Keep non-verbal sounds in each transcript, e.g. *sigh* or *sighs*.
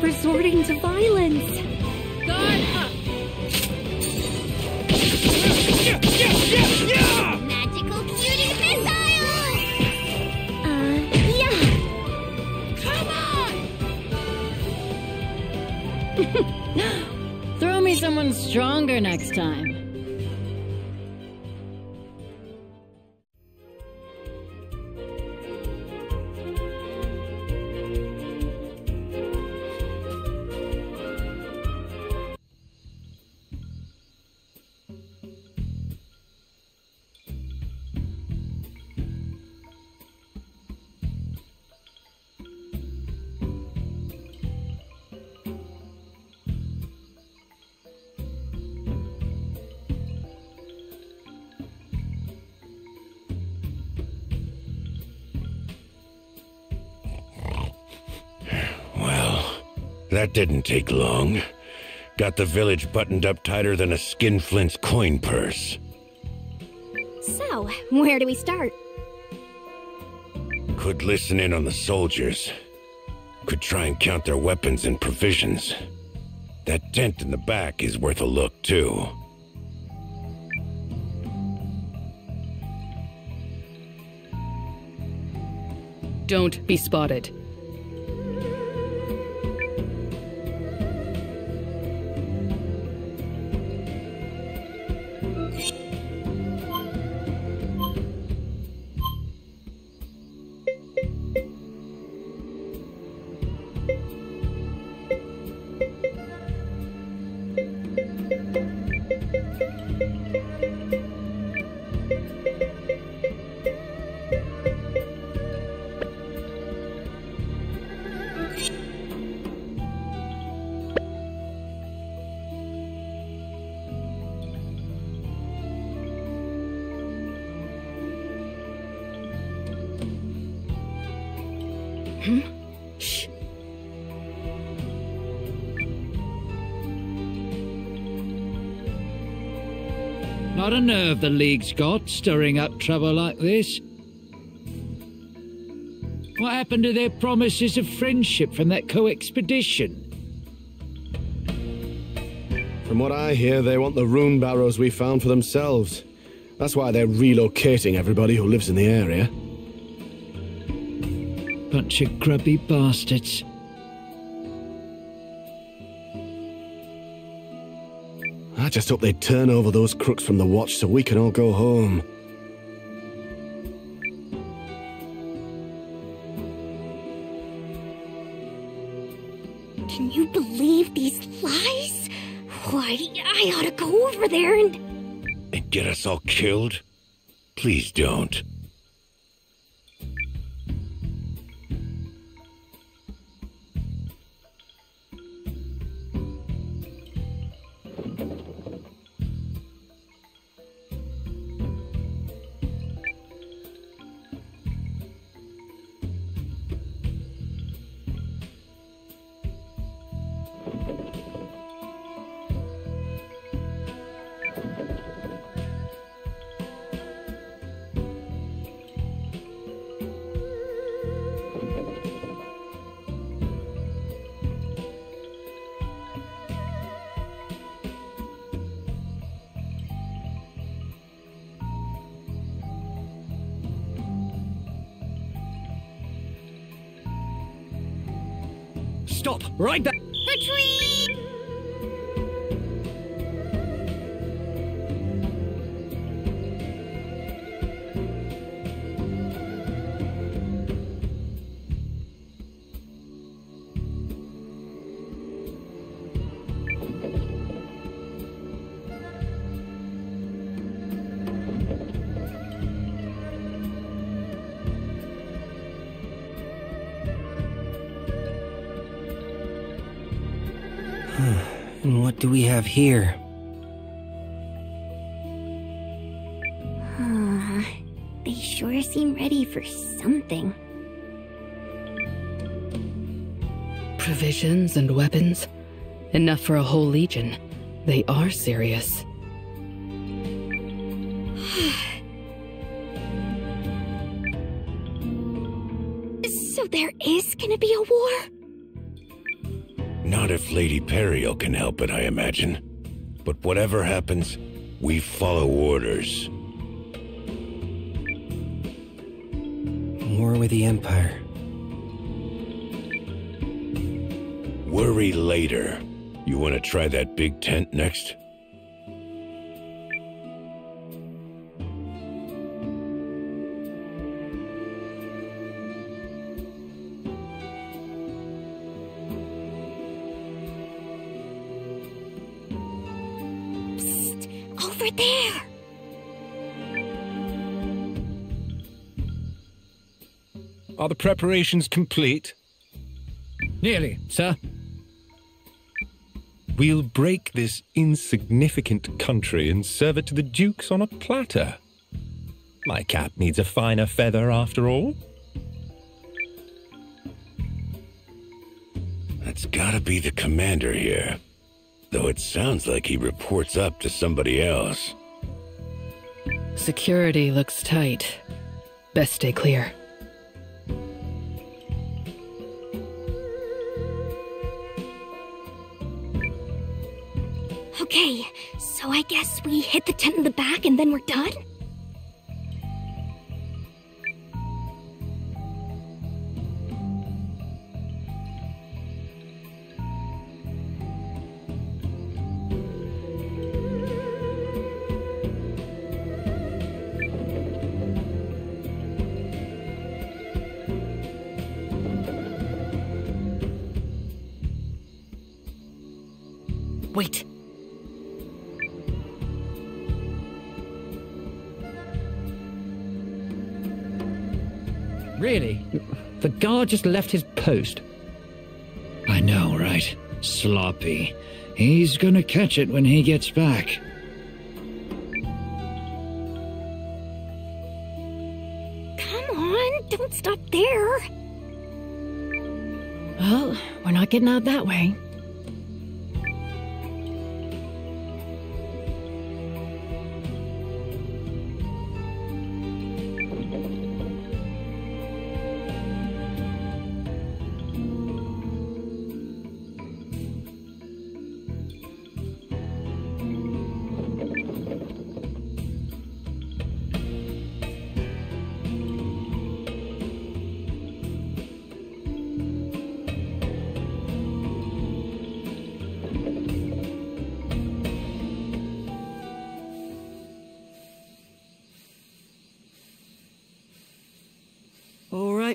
just hate resorting to violence. Guard up! Magical cutie missile! Uh, yeah. Come *laughs* on! Throw me someone stronger next time. That didn't take long. Got the village buttoned up tighter than a skinflint's coin purse. So, where do we start? Could listen in on the soldiers. Could try and count their weapons and provisions. That tent in the back is worth a look, too. Don't be spotted. The League's got, stirring up trouble like this. What happened to their promises of friendship from that co-expedition? From what I hear, they want the rune barrows we found for themselves. That's why they're relocating everybody who lives in the area. Bunch of grubby bastards. I just hope they turn over those crooks from the watch so we can all go home. Can you believe these lies? Why, I ought to go over there and. And get us all killed? Please don't. Have here? Uh, they sure seem ready for something. Provisions and weapons. Enough for a whole legion. They are serious. *sighs* So there is gonna be a war? If Lady Periel can help it, I imagine. But whatever happens, we follow orders. War with the Empire. Worry later. You want to try that big tent next? There. Are the preparations complete? Nearly, sir. We'll break this insignificant country and serve it to the dukes on a platter. My cap needs a finer feather after all. That's gotta be the commander here. Though it sounds like he reports up to somebody else. Security looks tight. Best stay clear. Okay, so I guess we hit the tent in the back and then we're done? The just left his post. I know, right? Sloppy. He's gonna catch it when he gets back. Come on, don't stop there. Well, we're not getting out that way.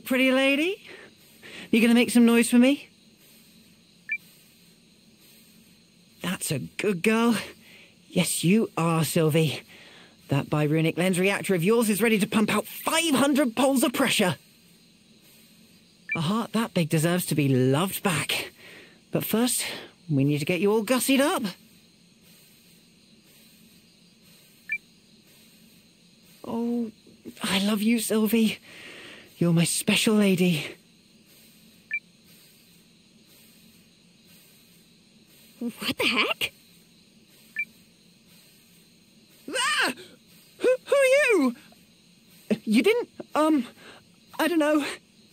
Right, pretty lady. You gonna make some noise for me? That's a good girl. Yes, you are, Sylvie. That birunic lens reactor of yours is ready to pump out 500 poles of pressure. A heart that big deserves to be loved back. But first, we need to get you all gussied up. Oh, I love you, Sylvie. You're my special lady. What the heck? Ah! Who, who are you? You didn't, um, I don't know,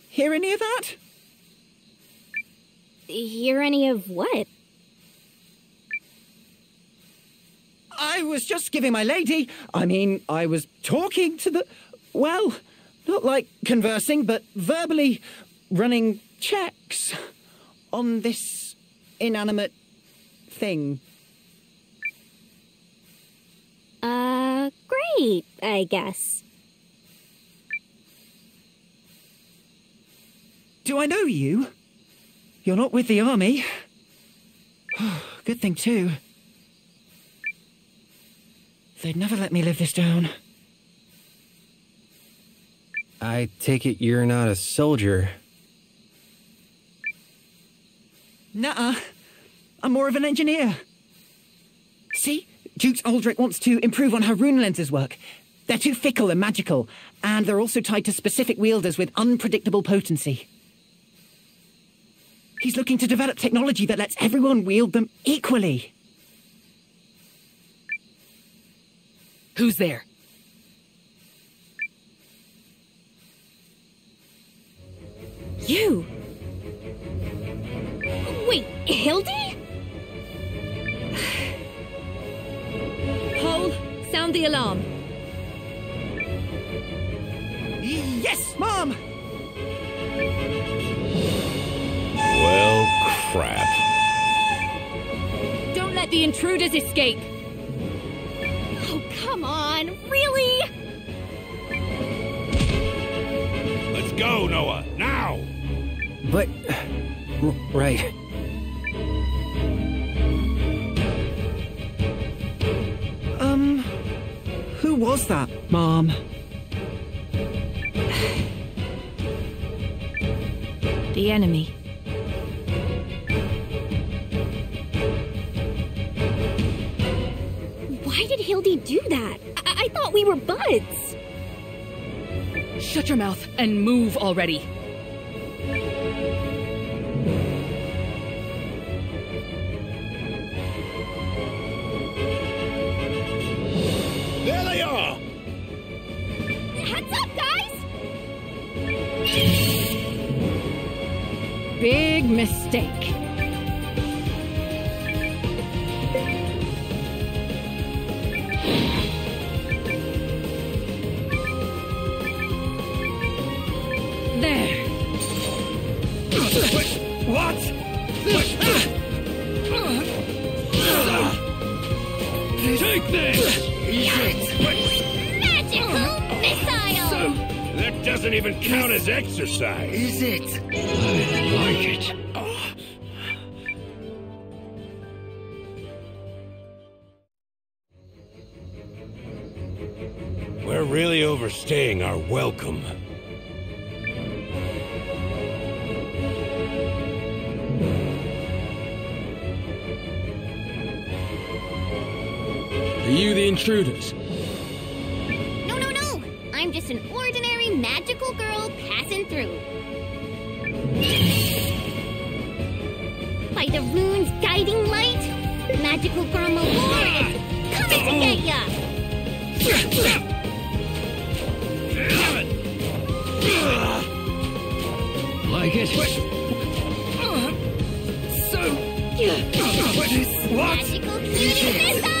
hear any of that? Hear any of what? I was just giving my lady, I mean, I was talking to the, well, not like conversing, but verbally running checks on this inanimate thing. Uh, great, I guess. Do I know you? You're not with the army. *sighs* Good thing, too. They'd never let me live this down. I take it you're not a soldier. Nuh-uh. I'm more of an engineer. See? Dukes Aldrich wants to improve on how rune lenses work. They're too fickle and magical, and they're also tied to specific wielders with unpredictable potency. He's looking to develop technology that lets everyone wield them equally. Who's there? you? Wait, Hildy? Paul, sound the alarm. Yes, Mom! Well, crap. Don't let the intruders escape! Oh, come on! Really? Let's go, Nowa! Now! But. Right. Um, who was that, Mom? The enemy. Why did Hildy do that? I, I thought we were buds. Shut your mouth and move already. Mistake. There. What? Take this! Magical missile! That doesn't even count as exercise. Is it? You the intruders? No, no, no! I'm just an ordinary magical girl passing through. By the rune's guiding light, magical girl Malora is coming to get ya! Like it? So. What? Magical cutie missile!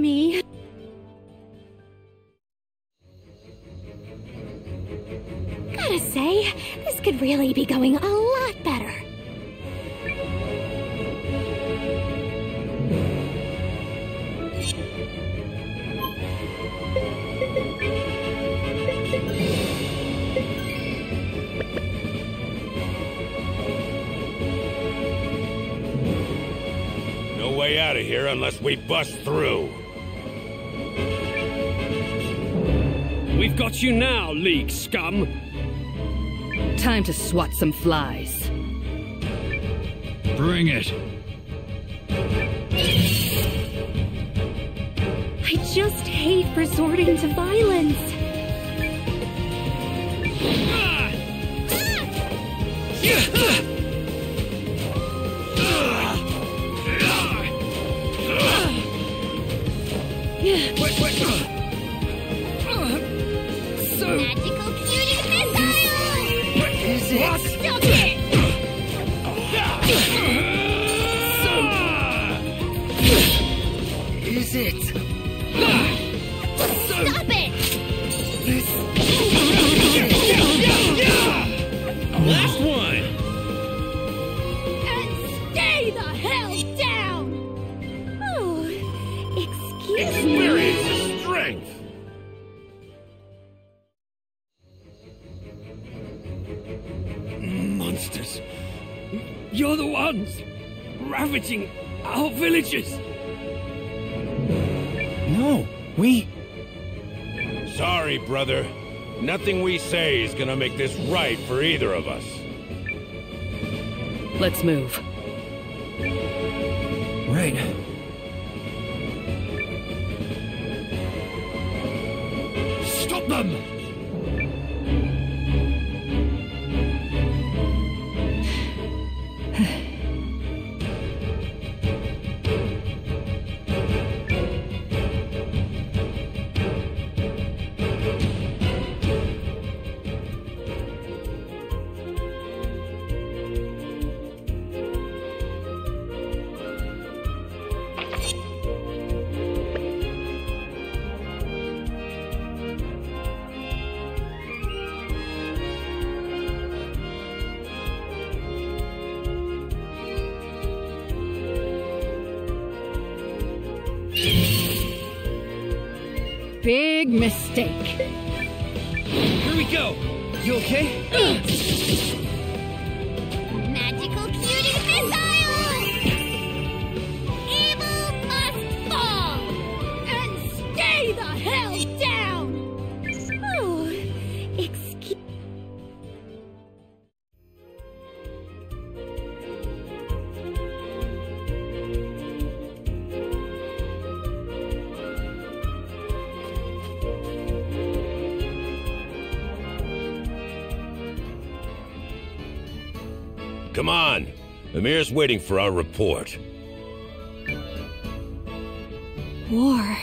we bust through. We've got you now, League scum. Time to swat some flies. Bring it. I just hate resorting to violence. Last one. And stay the hell down! Oh, excuse me. Experience the strength! Monsters. You're the ones ravaging our villages. No, we. Sorry, brother. Nothing we say is gonna make this right for either of us. Let's move. Right. Stop them! Amir's waiting for our report. War.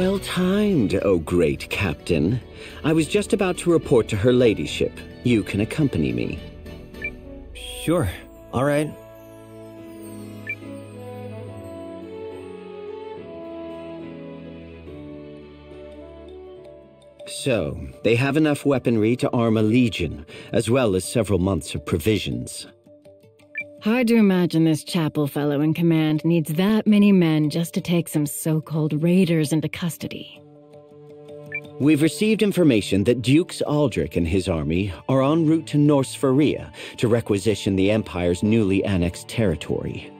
Well timed, oh great captain. I was just about to report to her ladyship. You can accompany me. Sure. All right. So, they have enough weaponry to arm a legion, as well as several months of provisions. Hard to imagine this chapel fellow in command needs that many men just to take some so called raiders into custody. We've received information that Dukes Aldrich and his army are en route to Norsfaria to requisition the Empire's newly annexed territory.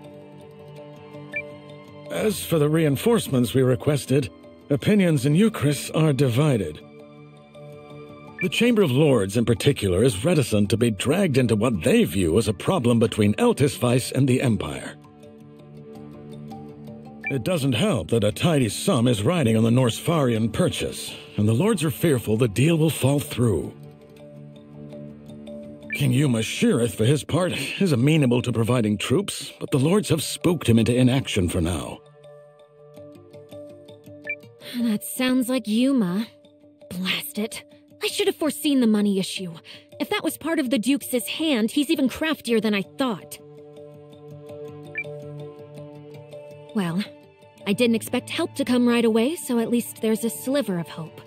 As for the reinforcements we requested, opinions in Euchris are divided. The Chamber of Lords, in particular, is reticent to be dragged into what they view as a problem between Eltisweiss and the Empire. It doesn't help that a tidy sum is riding on the Norsfarian purchase, and the Lords are fearful the deal will fall through. King Yuma Shirith, for his part, is amenable to providing troops, but the Lords have spooked him into inaction for now. That sounds like Yuma. Blast it. I should have foreseen the money issue. If that was part of the Duke's hand, he's even craftier than I thought. Well, I didn't expect help to come right away, so at least there's a sliver of hope.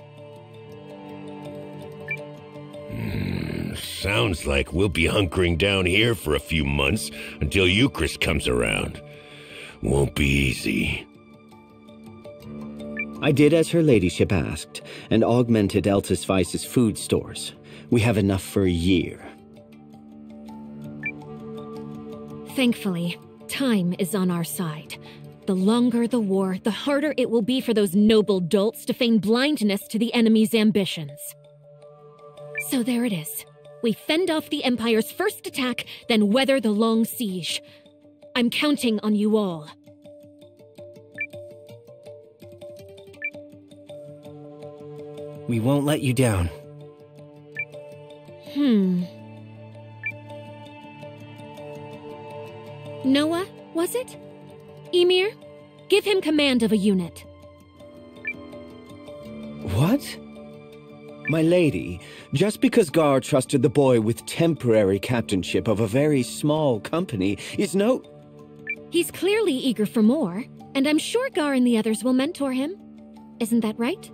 Hmm, sounds like we'll be hunkering down here for a few months until Eucharist comes around. Won't be easy. I did as her ladyship asked, and augmented Eltisweiss's food stores. We have enough for a year. Thankfully, time is on our side. The longer the war, the harder it will be for those noble dolts to feign blindness to the enemy's ambitions. So there it is. We fend off the Empire's first attack, then weather the long siege. I'm counting on you all. We won't let you down. Hmm. Nowa, was it? Emir, give him command of a unit. What? My lady, just because Gar trusted the boy with temporary captainship of a very small company is no. He's clearly eager for more, and I'm sure Gar and the others will mentor him. Isn't that right?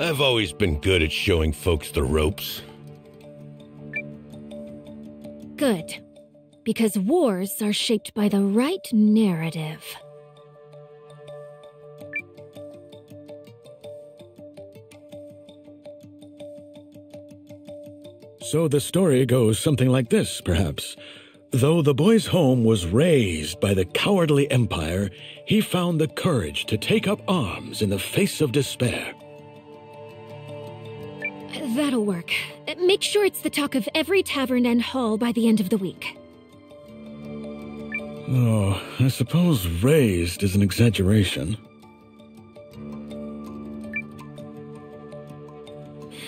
I've always been good at showing folks the ropes. Good. Because wars are shaped by the right narrative. So the story goes something like this, perhaps. Though the boy's home was razed by the cowardly Empire, he found the courage to take up arms in the face of despair. That'll work. Make sure it's the talk of every tavern and hall by the end of the week. Oh, I suppose raised is an exaggeration.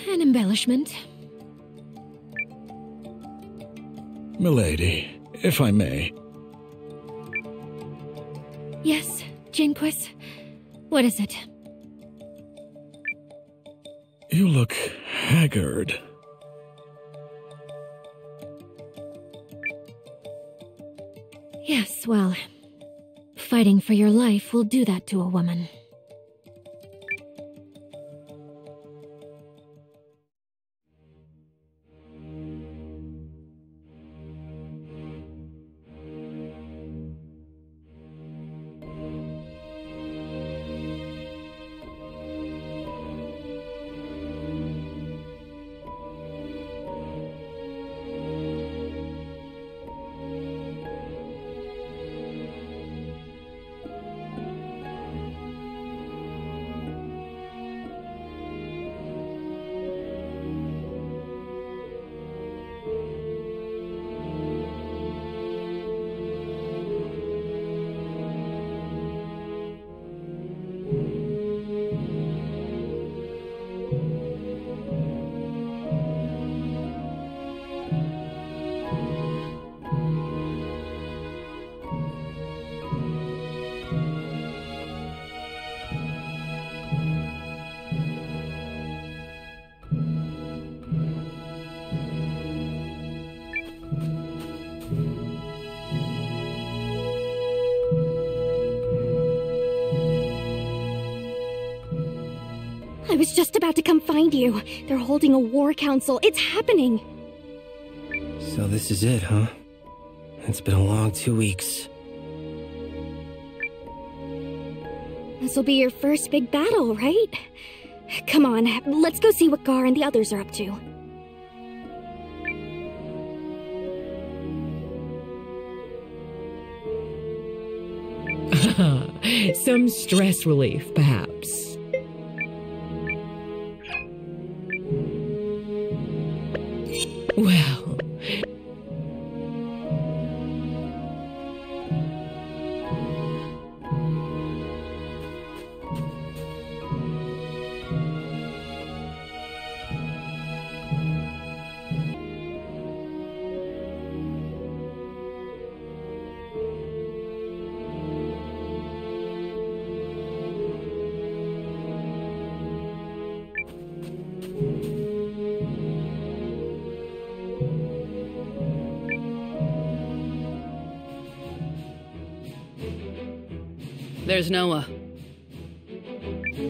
An embellishment. Milady, if I may, Yes, Jinquis. What is it? You look haggard. Yes, well, fighting for your life will do that to a woman. To you. They're holding a war council. It's happening. So this is it, huh? It's been a long two weeks. This will be your first big battle, right? Come on, let's go see what Gar and the others are up to. *laughs* Some stress relief, perhaps. There's Nowa.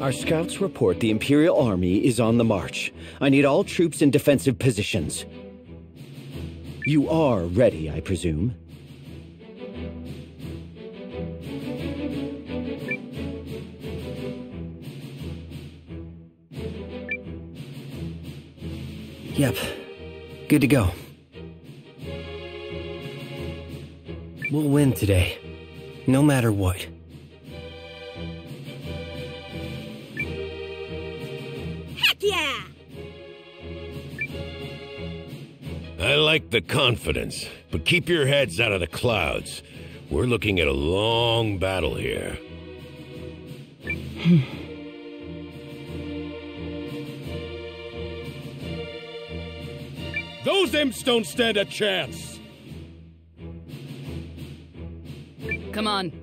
Our scouts report the Imperial Army is on the march. I need all troops in defensive positions. You are ready, I presume. Yep. Good to go. We'll win today. No matter what. The confidence, but keep your heads out of the clouds. We're looking at a long battle here. Hmm. Those imps don't stand a chance. Come on.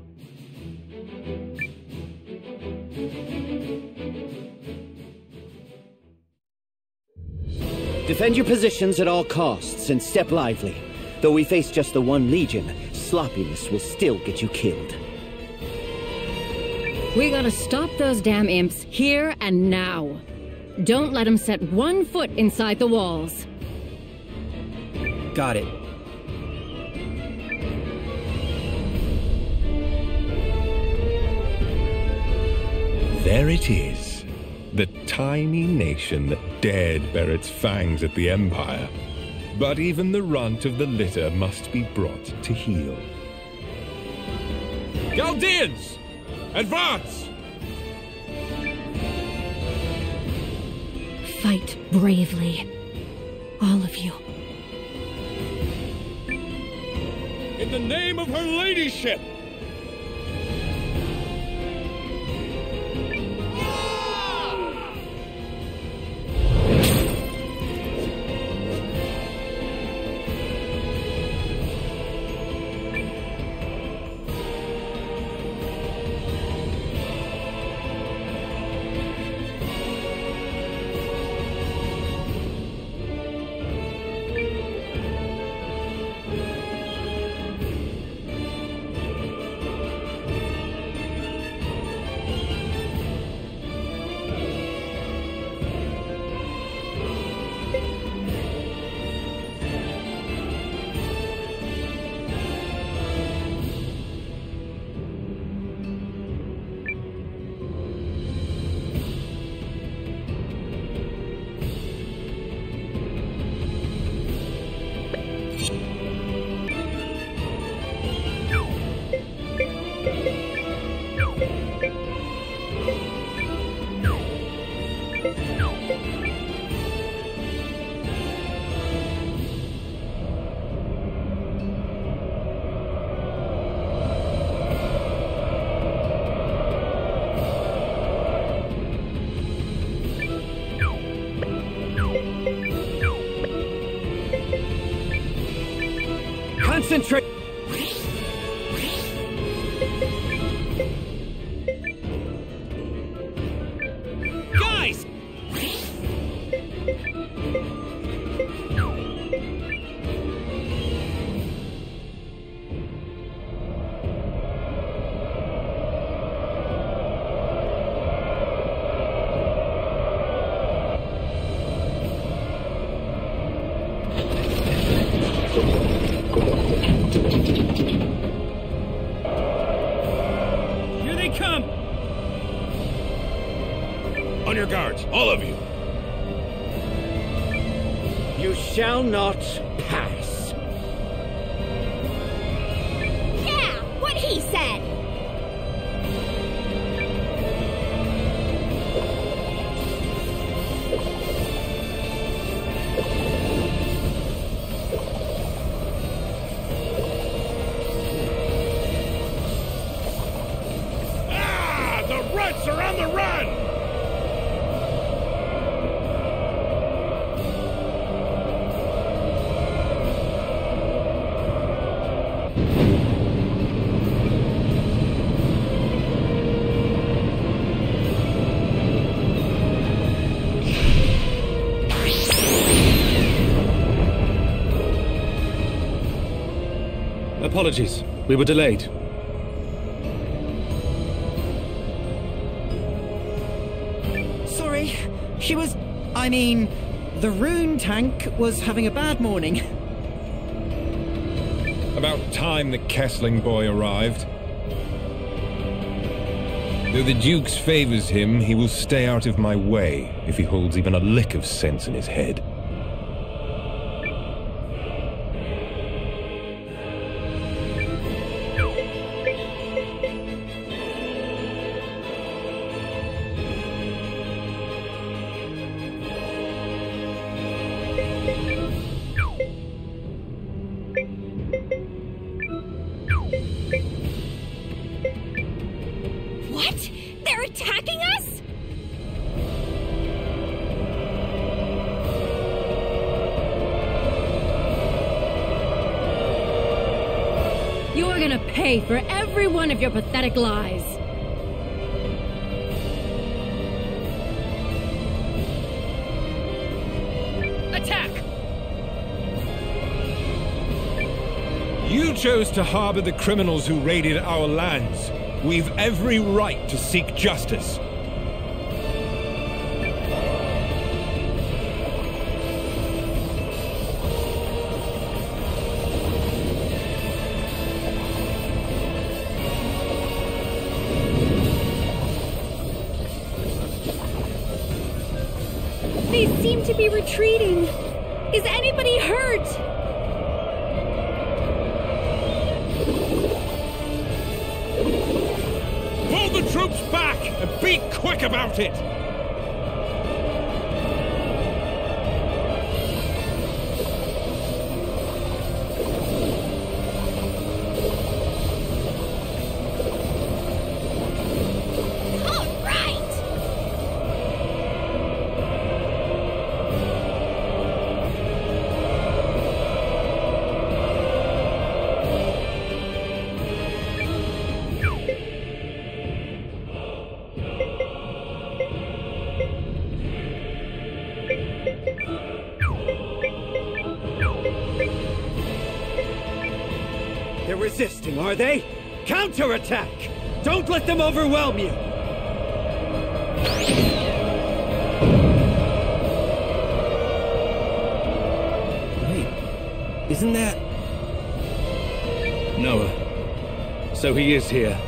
Defend your positions at all costs and step lively. Though we face just the one legion, sloppiness will still get you killed. We gotta stop those damn imps here and now. Don't let them set one foot inside the walls. Got it. There it is. The tiny nation that dared bear its fangs at the Empire. But even the runt of the litter must be brought to heel. Chaldeans! Advance! Fight bravely. All of you. In the name of her ladyship! Your guards, all of you. You shall not pass. Yeah, what he said. Apologies. We were delayed. Sorry, she was. I mean, the rune tank was having a bad morning. About time the Kesling boy arrived. Though the Duke's favors him, he will stay out of my way if he holds even a lick of sense in his head. To harbor the criminals who raided our lands. We've every right to seek justice. They seem to be retreating. Is anybody quick about it! Are they? Counterattack! Don't let them overwhelm you! Wait, isn't that. Nowa. So he is here.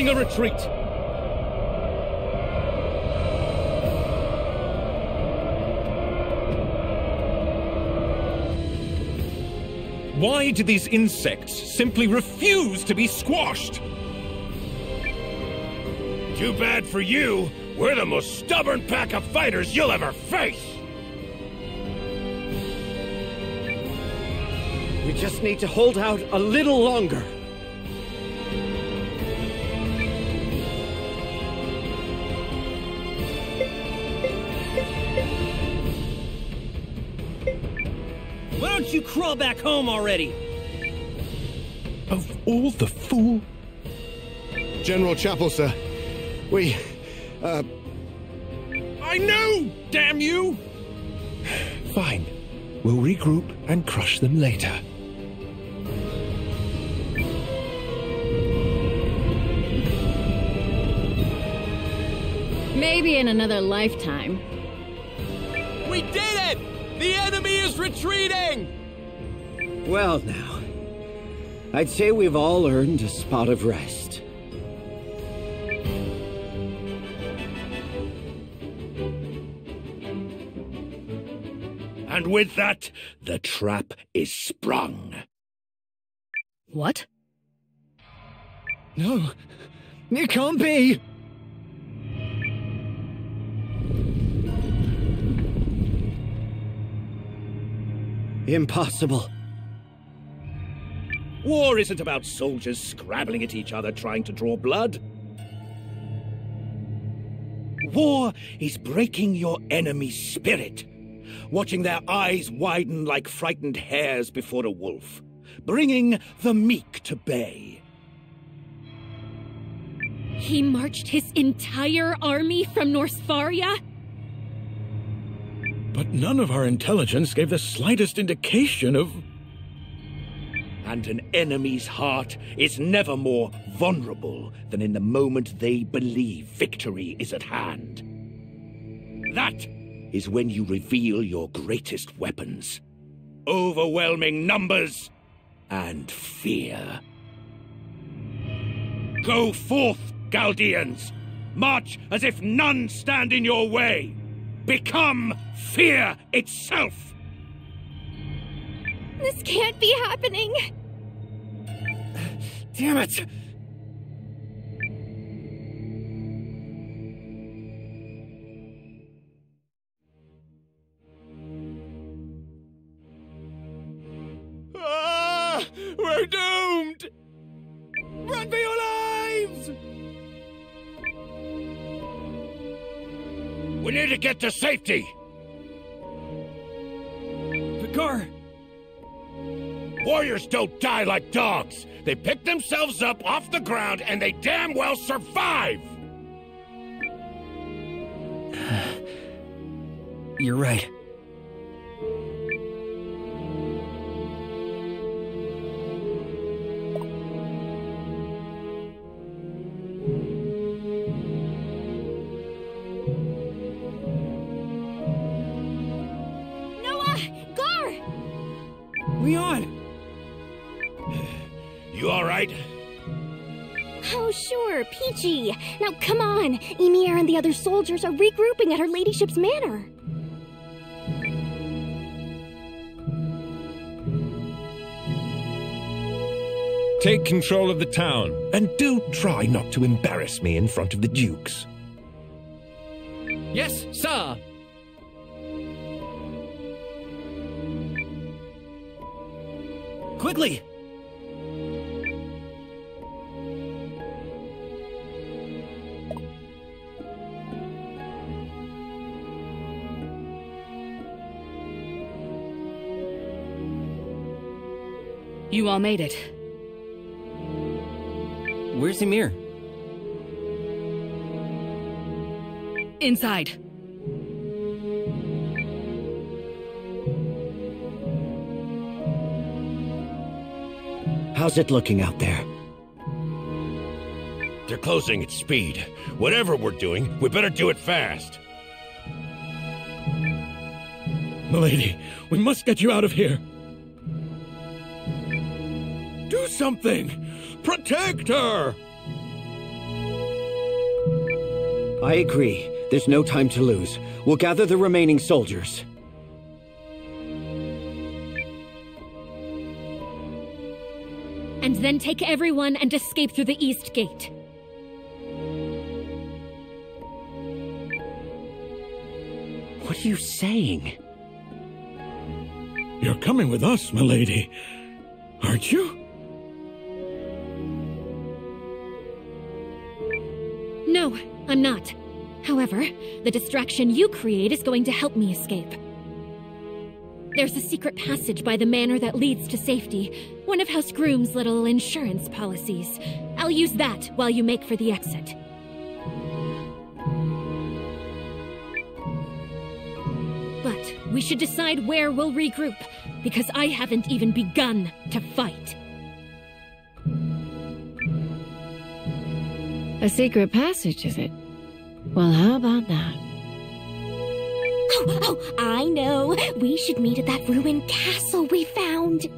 Ordering a retreat. Why do these insects simply refuse to be squashed? Too bad for you. We're the most stubborn pack of fighters you'll ever face. We just need to hold out a little longer. Back home already? Of all the fool. General Chapel, sir. We. Uh. I know! Damn you! Fine. We'll regroup and crush them later. Maybe in another lifetime. We did it! The enemy is retreating! Well, now. I'd say we've all earned a spot of rest. And with that, the trap is sprung. What? No, it can't be. Impossible. War isn't about soldiers scrabbling at each other trying to draw blood. War is breaking your enemy's spirit, watching their eyes widen like frightened hares before a wolf, bringing the meek to bay. He marched his entire army from Norsfaria? But none of our intelligence gave the slightest indication of. And an enemy's heart is never more vulnerable than in the moment they believe victory is at hand. That is when you reveal your greatest weapons overwhelming numbers and fear. Go forth, Galdeans! March as if none stand in your way! Become fear itself! This can't be happening! Damn it! Ah! We're doomed! Run for your lives! We need to get to safety! Vicar! Warriors don't die like dogs. They pick themselves up off the ground and they damn well survive! *sighs* You're right. On. Emir and the other soldiers are regrouping at her ladyship's manor. Take control of the town, and do try not to embarrass me in front of the dukes. Yes, sir! Quickly! You all made it. Where's Emir? Inside. How's it looking out there? They're closing at speed. Whatever we're doing, we better do it fast. Milady, we must get you out of here. Something! Protect her! I agree. There's no time to lose. We'll gather the remaining soldiers. And then take everyone and escape through the east gate. What are you saying? You're coming with us, milady. Aren't you? No, I'm not. However, the distraction you create is going to help me escape. There's a secret passage by the manor that leads to safety, one of House Groom's little insurance policies. I'll use that while you make for the exit. But we should decide where we'll regroup, because I haven't even begun to fight. A secret passage, is it? Well, how about that? Oh, oh, I know. We should meet at that ruined castle we found.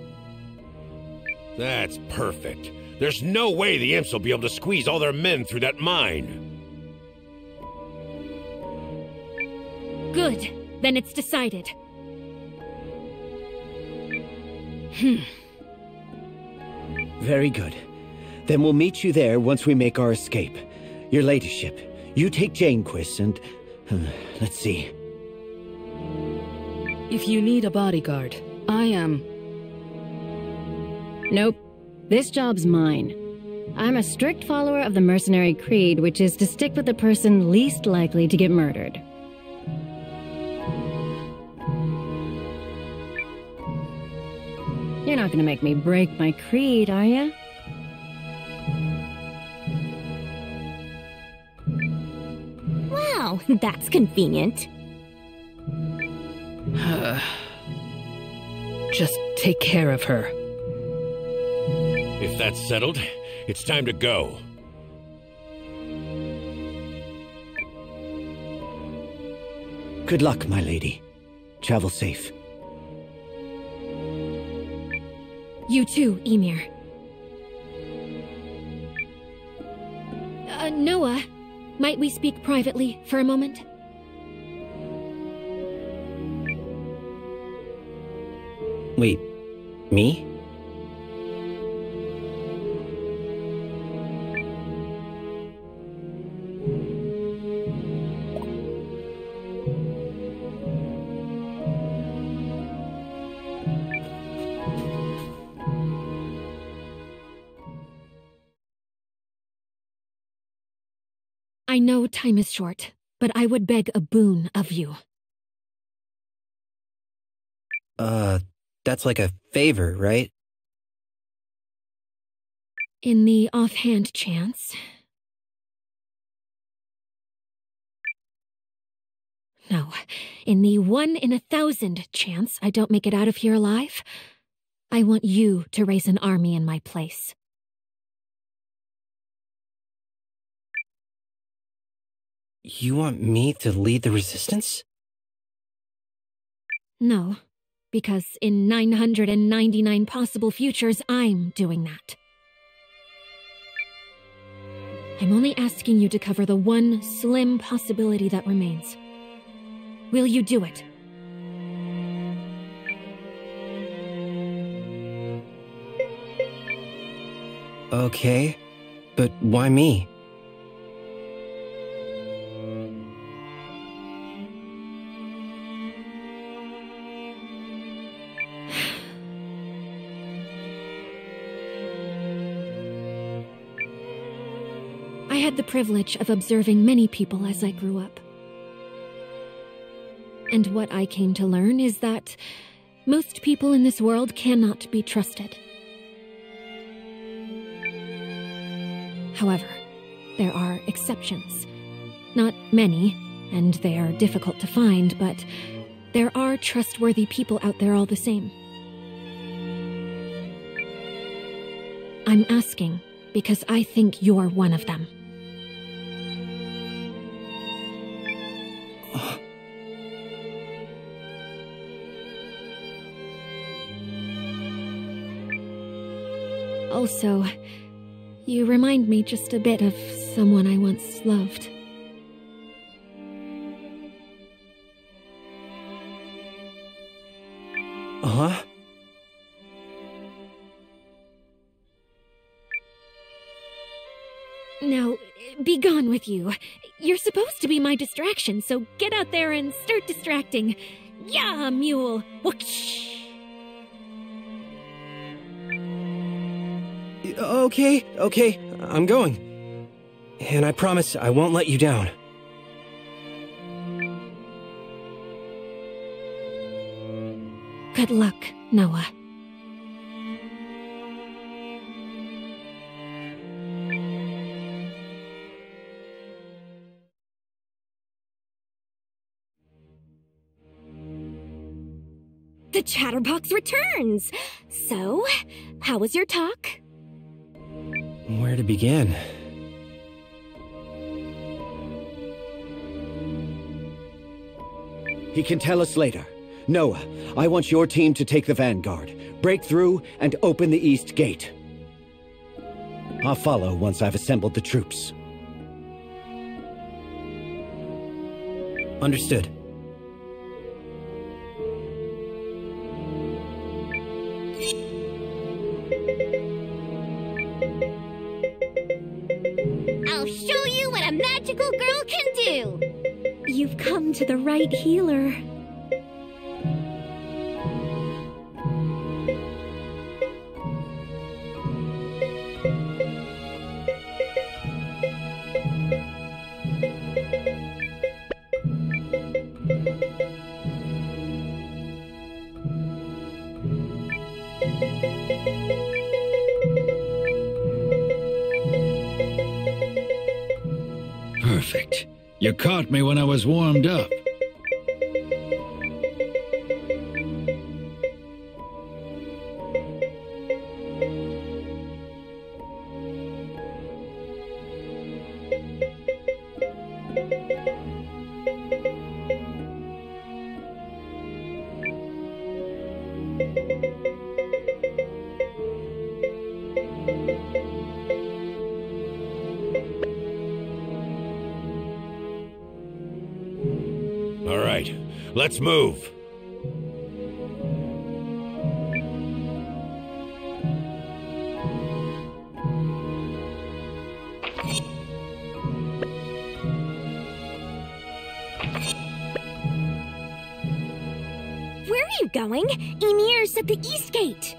That's perfect. There's no way the imps will be able to squeeze all their men through that mine. Good. Then it's decided. Hmm. Very good. Then we'll meet you there once we make our escape. Your ladyship, you take Janequist and... uh, let's see. If you need a bodyguard, I am. Nope. This job's mine. I'm a strict follower of the mercenary creed, which is to stick with the person least likely to get murdered. You're not gonna make me break my creed, are you? Wow, *laughs* that's convenient. *sighs* Just take care of her. If that's settled, it's time to go. Good luck, my lady. Travel safe. You too, Emir. Uh, Nowa, might we speak privately for a moment? Wait, me? Is short, but I would beg a boon of you. Uh, that's like a favor, right? In the offhand chance. No, in the one in a thousand chance I don't make it out of here alive, I want you to raise an army in my place. You want me to lead the resistance? No, because in 999 possible futures, I'm doing that. I'm only asking you to cover the one slim possibility that remains. Will you do it? Okay, but why me? Had the privilege of observing many people as I grew up. And what I came to learn is that most people in this world cannot be trusted. However, there are exceptions. Not many, and they are difficult to find, but there are trustworthy people out there all the same. I'm asking because I think you're one of them. Also, you remind me just a bit of someone I once loved. Huh? Now, be gone with you. You're supposed to be my distraction, so get out there and start distracting. Yeah, mule! Whoosh! Okay, okay, I'm going. And I promise I won't let you down. Good luck, Nowa. The Chatterbox returns! So, how was your talk? Where to begin? He can tell us later. Nowa, I want your team to take the vanguard, break through, and open the east gate. I'll follow once I've assembled the troops. Understood. Right healer. Perfect. You caught me when I was warmed up. Let's move. Where are you going? Emir's at the East Gate.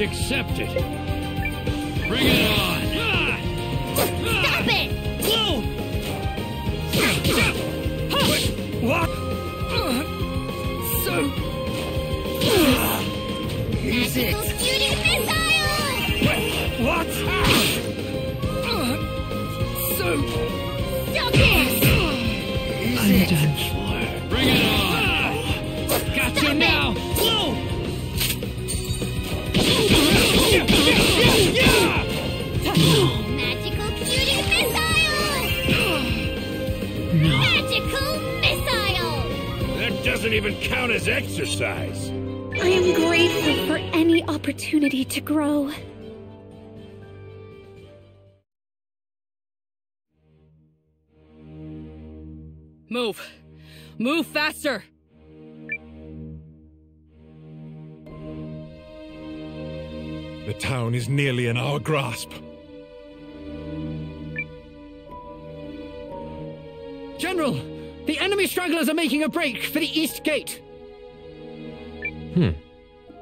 Accepted. The town is nearly in our grasp. General! The enemy stragglers are making a break for the east gate! Hmm.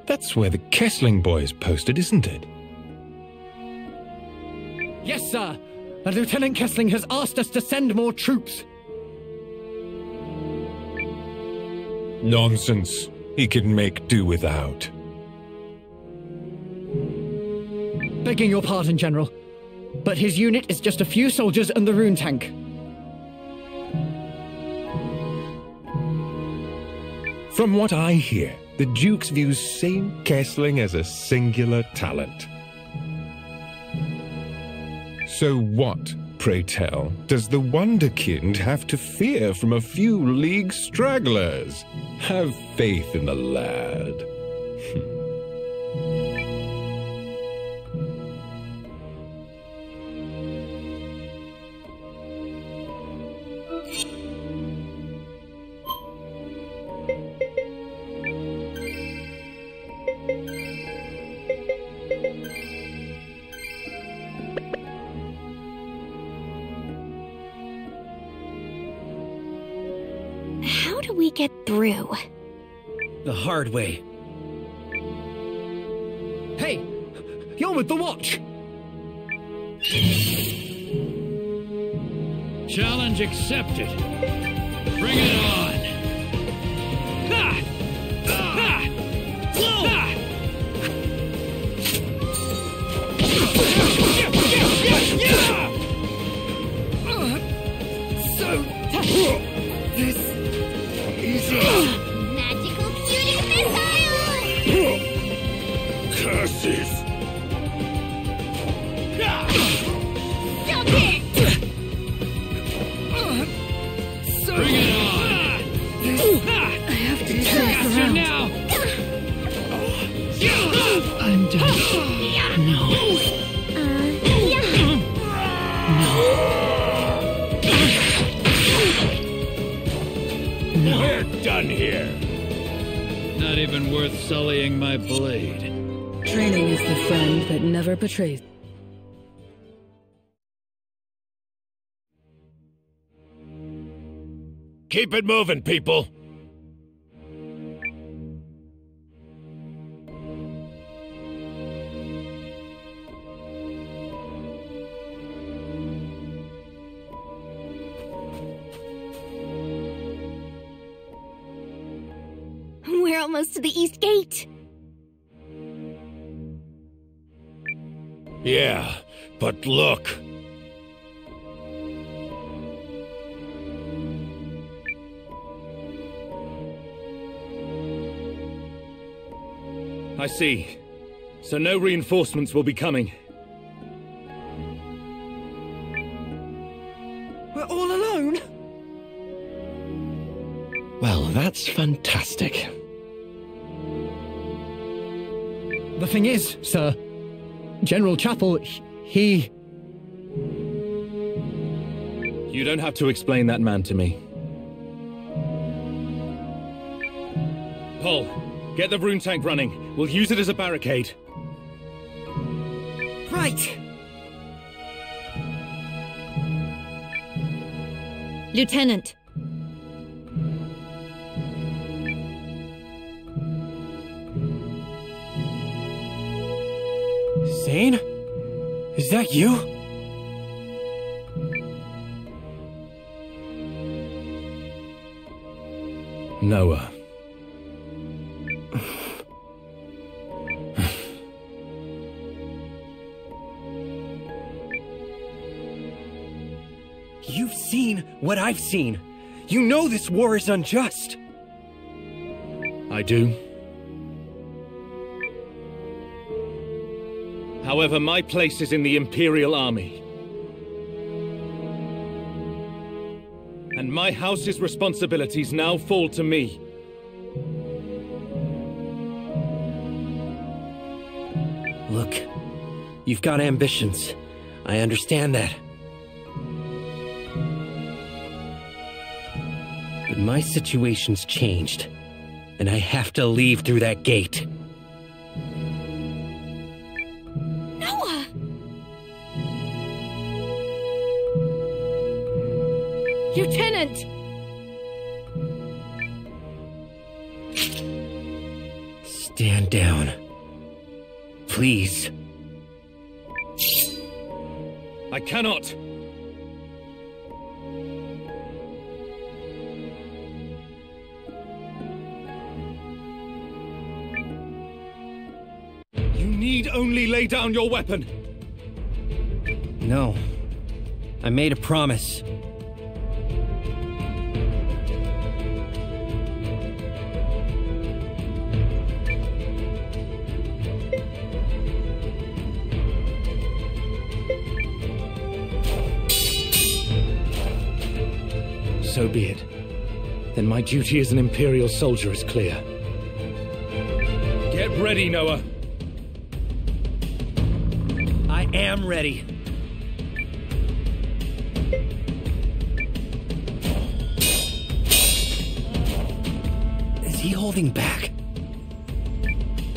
That's where the Kesling boy is posted, isn't it? Yes, sir! And Lieutenant Kesling has asked us to send more troops. Nonsense. He can make do without. Begging your pardon, General. But his unit is just a few soldiers and the rune tank. From what I hear, the Dukes views Seign Kesling as a singular talent. So what, pray tell, does the Wonderkind have to fear from a few League stragglers? Have faith in the lad. Hmm. Hard way. Hey! You're with the watch! Challenge accepted. I have to turn this this around. now. I'm done. No. We're done here. Not even worth sullying my blade. Training is the friend that never betrays. Keep it moving, people. Almost to the east gate. Yeah, but look. I see. So no reinforcements will be coming. We're all alone? Well, that's fantastic. The thing is, sir, General Chapel, he. You don't have to explain that man to me. Paul, get the rune tank running. We'll use it as a barricade. Right! Lieutenant, Seign? Is that you? Nowa. You've seen what I've seen. You know this war is unjust. I do. However, my place is in the Imperial Army. And my house's responsibilities now fall to me. Look, you've got ambitions. I understand that. But my situation's changed, and I have to leave through that gate. Lieutenant! Stand down. Please. I cannot! You need only lay down your weapon! No. I made a promise. So be it. Then my duty as an Imperial soldier is clear. Get ready, Nowa! I am ready. Is he holding back?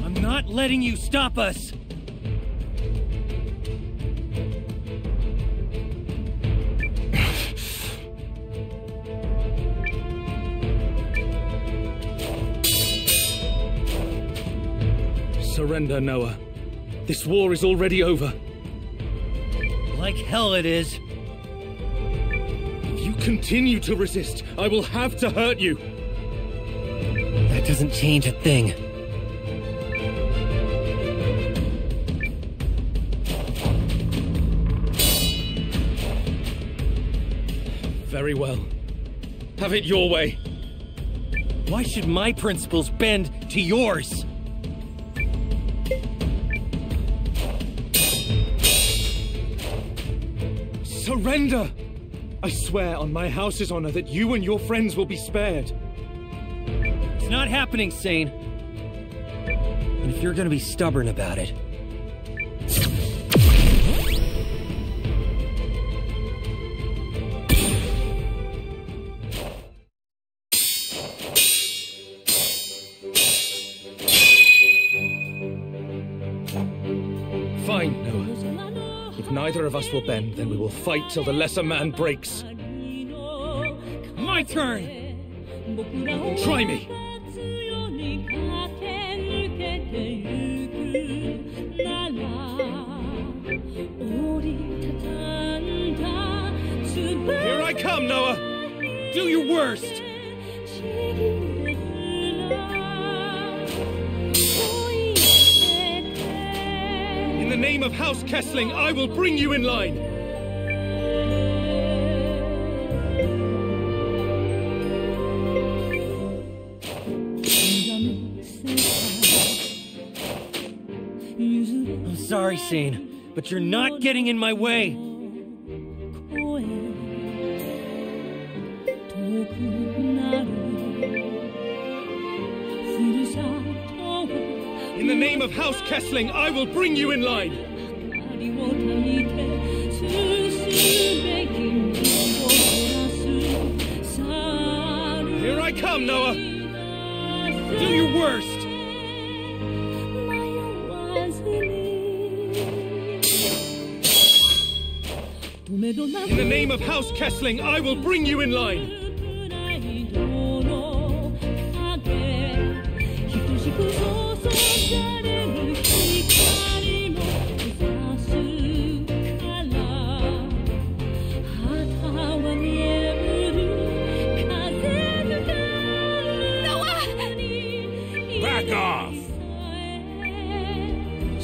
I'm not letting you stop us! Surrender, Nowa. This war is already over. Like hell it is. If you continue to resist, I will have to hurt you. That doesn't change a thing. Very well. Have it your way. Why should my principles bend to yours? Surrender! I swear on my house's honor that you and your friends will be spared. It's not happening, Seign. And if you're gonna be stubborn about it, will bend, then we will fight till the lesser man breaks. My turn! Try me! Here I come, Nowa! Do your worst! Name of House Kesling, I will bring you in line! I'm sorry, Seign, but you're not getting in my way. In the name of House Kesling, I will bring you in line! Do your worst! In the name of House Kesling, I will bring you in line!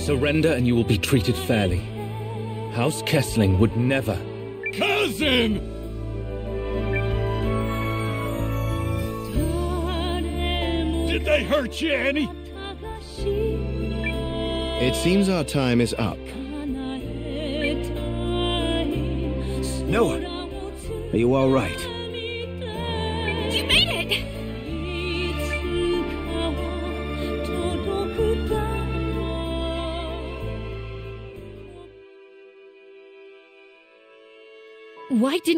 Surrender and you will be treated fairly. House Kesling would never. Cousin! Did they hurt you, Annie? It seems our time is up. Nowa, are you all right?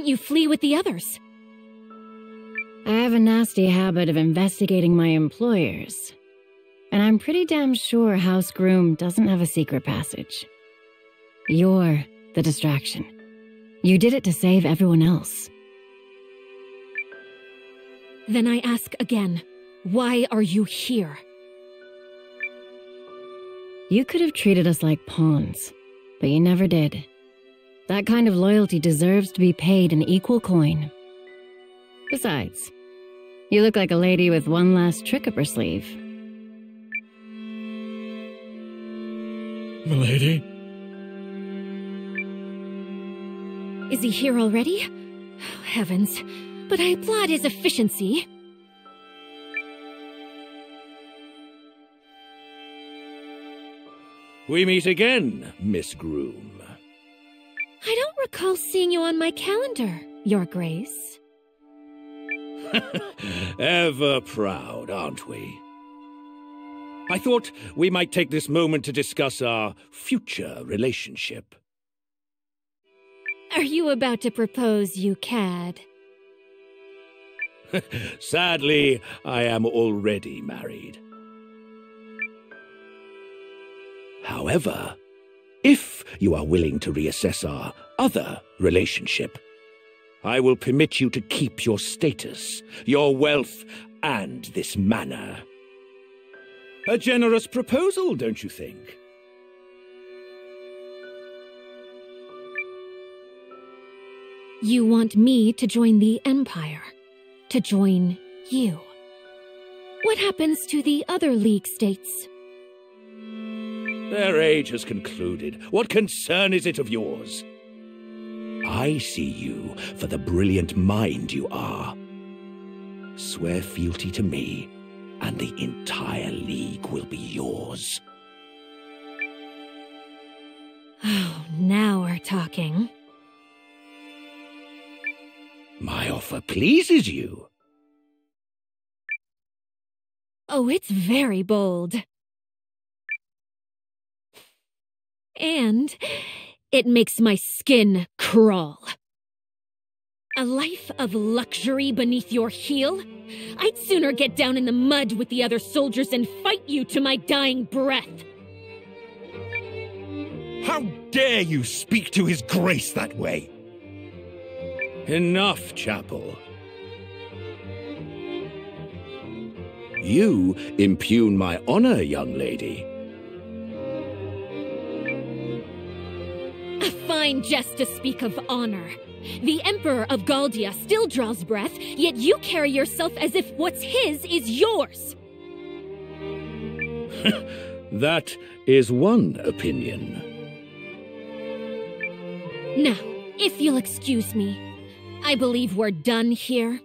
You flee with the others? I have a nasty habit of investigating my employers. And I'm pretty damn sure House Groom doesn't have a secret passage. You're the distraction. You did it to save everyone else. Then I ask again, why are you here? You could have treated us like pawns, but you never did. That kind of loyalty deserves to be paid in equal coin. Besides, you look like a lady with one last trick up her sleeve. Milady? Is he here already? Oh, heavens. But I applaud his efficiency. We meet again, Miss Groom. I don't recall seeing you on my calendar, Your Grace. *laughs* Ever proud, aren't we? I thought we might take this moment to discuss our future relationship. Are you about to propose, you cad? *laughs* Sadly, I am already married. However, if you are willing to reassess our other relationship, I will permit you to keep your status, your wealth, and this manor. A generous proposal, don't you think? You want me to join the Empire? To join you? What happens to the other League states? Their age has concluded. What concern is it of yours? I see you for the brilliant mind you are. Swear fealty to me, and the entire League will be yours. Oh, now we're talking. My offer pleases you. Oh, it's very bold. And it makes my skin crawl. A life of luxury beneath your heel? I'd sooner get down in the mud with the other soldiers and fight you to my dying breath. How dare you speak to his grace that way? Enough, Chapel. You impugn my honor, young lady. Fine jest to speak of honor. The Emperor of Galdea still draws breath, yet you carry yourself as if what's his is yours. *laughs* that is one opinion. Now, if you'll excuse me, I believe we're done here.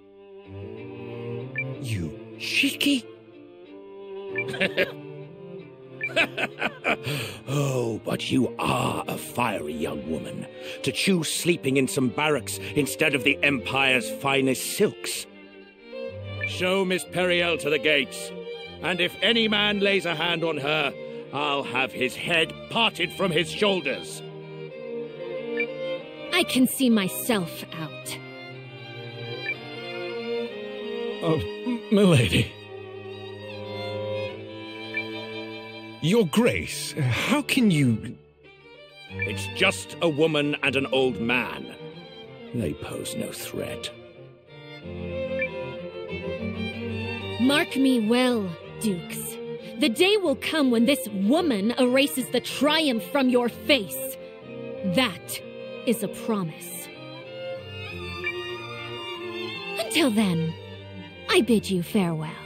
You cheeky. *laughs* *laughs* oh, but you are a fiery young woman to choose sleeping in some barracks instead of the Empire's finest silks. Show Miss Periel to the gates, and if any man lays a hand on her, I'll have his head parted from his shoulders. I can see myself out. Oh, milady. Your Grace, how can you... It's just a woman and an old man. They pose no threat. Mark me well, Dukes. The day will come when this woman erases the triumph from your face. That is a promise. Until then, I bid you farewell.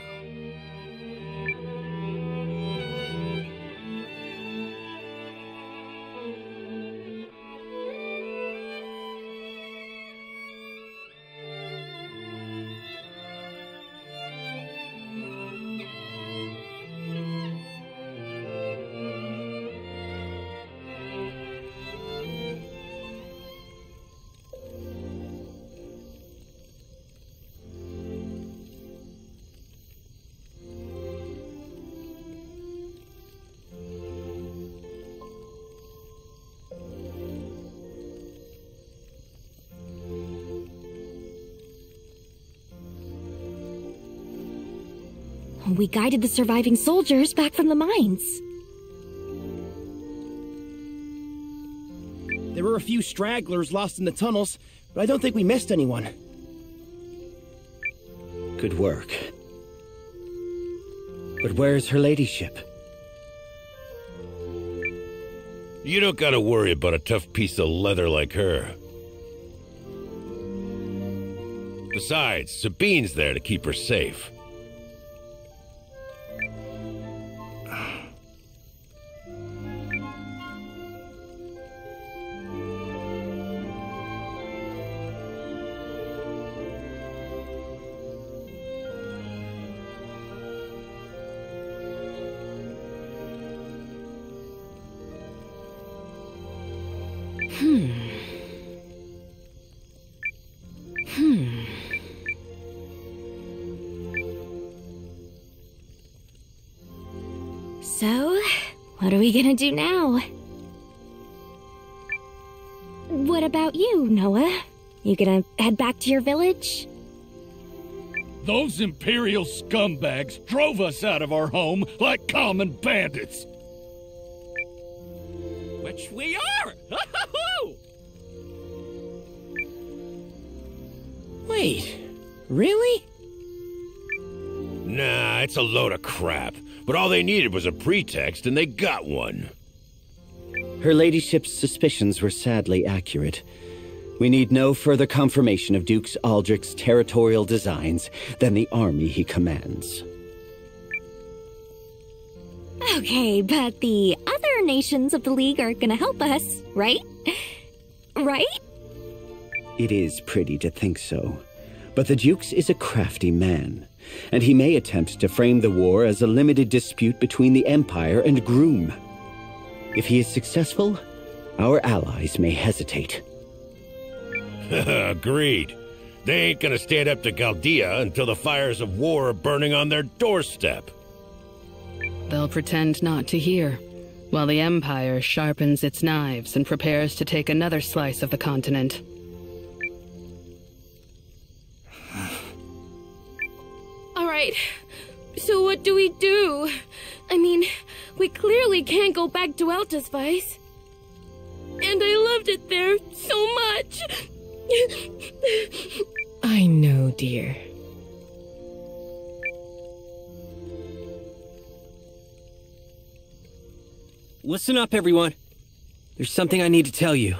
We guided the surviving soldiers back from the mines. There were a few stragglers lost in the tunnels, but I don't think we missed anyone. Good work. But where's her ladyship? You don't gotta worry about a tough piece of leather like her. Besides, Sabine's there to keep her safe. What are we gonna do now? What about you, Nowa? You gonna head back to your village? Those Imperial scumbags drove us out of our home like common bandits. Which we are! *laughs* Wait, really? Nah, it's a load of crap. But all they needed was a pretext, and they got one. Her ladyship's suspicions were sadly accurate. We need no further confirmation of Dukes Aldrich's territorial designs than the army he commands. Okay, but the other nations of the League are gonna help us, right? Right? It is pretty to think so. But the Dukes is a crafty man, and he may attempt to frame the war as a limited dispute between the Empire and Groom. If he is successful, our allies may hesitate. *laughs* Agreed. They ain't gonna stand up to Chaldea until the fires of war are burning on their doorstep. They'll pretend not to hear, while the Empire sharpens its knives and prepares to take another slice of the continent. Right. So what do we do? I mean, we clearly can't go back to Eltisweiss. And I loved it there so much. I know, dear. Listen up, everyone. There's something I need to tell you.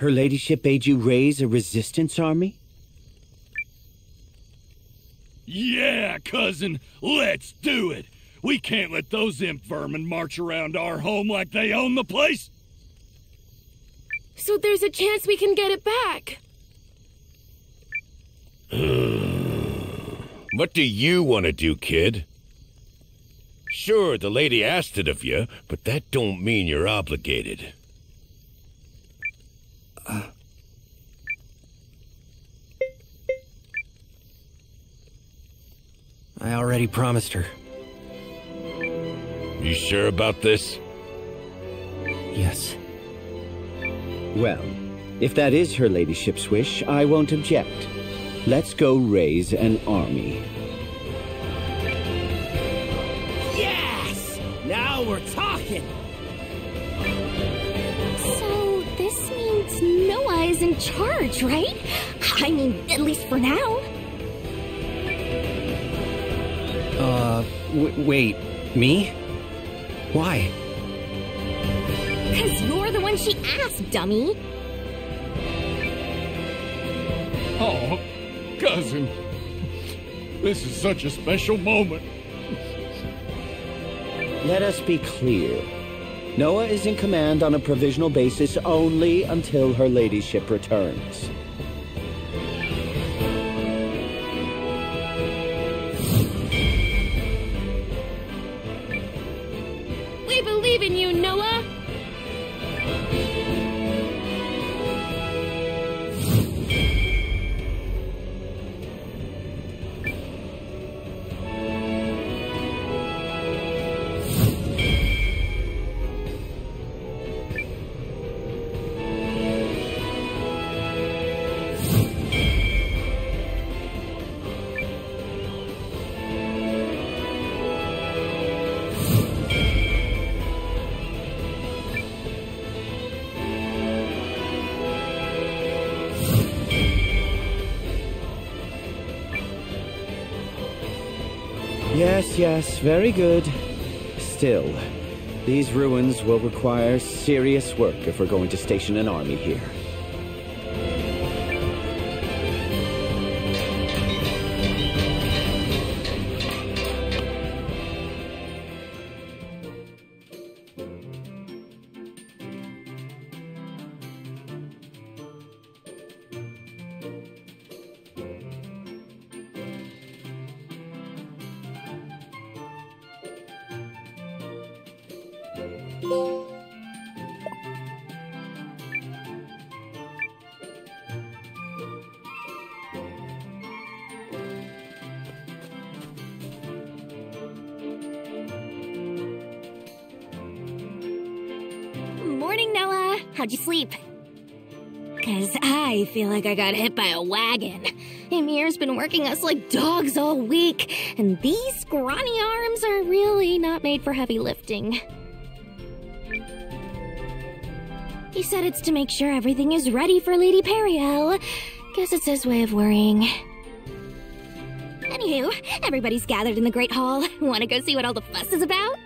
Her ladyship bade you raise a resistance army? Yeah, cousin, let's do it. We can't let those imp vermin march around our home like they own the place. So there's a chance we can get it back. *sighs* what do you want to do, kid? Sure, the lady asked it of you, but that don't mean you're obligated. I already promised her. You sure about this? Yes. Well, if that is her ladyship's wish, I won't object. Let's go raise an army. Yes! Now we're talking! Is in charge, right? I mean, at least for now. Uh, w- wait, me? Why? Because you're the one she asked, dummy. Oh, cousin. This is such a special moment. Let us be clear. Nowa is in command on a provisional basis only until her ladyship returns. Yes, yes, very good. Still, these ruins will require serious work if we're going to station an army here. Wagon. Emir's been working us like dogs all week, and these scrawny arms are really not made for heavy lifting. He said it's to make sure everything is ready for Lady Periel. Guess it's his way of worrying. Anywho, everybody's gathered in the Great Hall. Wanna go see what all the fuss is about?